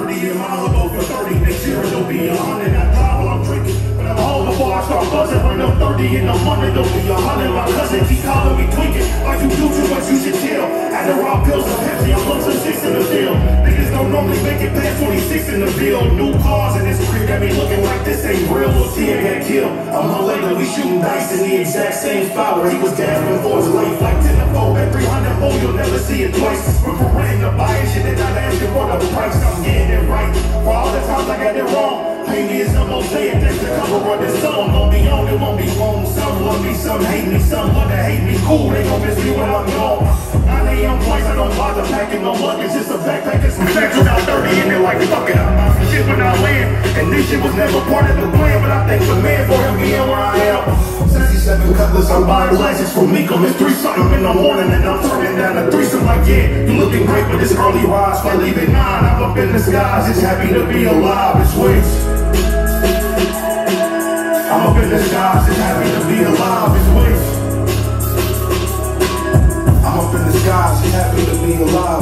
property in Malibu for 30. Next year it'll be a hundred. I drive while I'm drinking. But I'm home before I start buzzing. When I'm 30 in a month, it'll be a hundred. My cousin keep calling me tweaking. Like you do too much, you should chill. To rob pills and Pepsi, I'm up to six in the field. Niggas don't normally make it past 26 in the field. New cars in this crib got me looking like this ain't real. Little Tia got killed. I'm a month later, we shooting dice in the exact same spot where he was gasping for his life. Like 10 to 4 at 300 more, you'll never see it twice. Got it wrong. Pay me as a mosaic, that's the cover of this song. Won't be on, it won't be wrong. Some love me, some hate me, some wanna hate me. Cool, they gon' miss me when I'm gone. 9 a.m. points, I don't bother packing no luggage. Just a backpack and some snacks without 30 in it. Like, fuck it, some shit when I land. And this shit was never part of the plan, but I think for i'm buying glasses from Miko. It's three something in the morning and I'm turning down a threesome like, yeah, you looking great, but it's early rise. i leave at nine, I'm up in the skies. It's happy to be alive, it's wish. I'm up in the skies, it's happy to be alive, it's wish. I'm up in the skies, it's happy to be alive.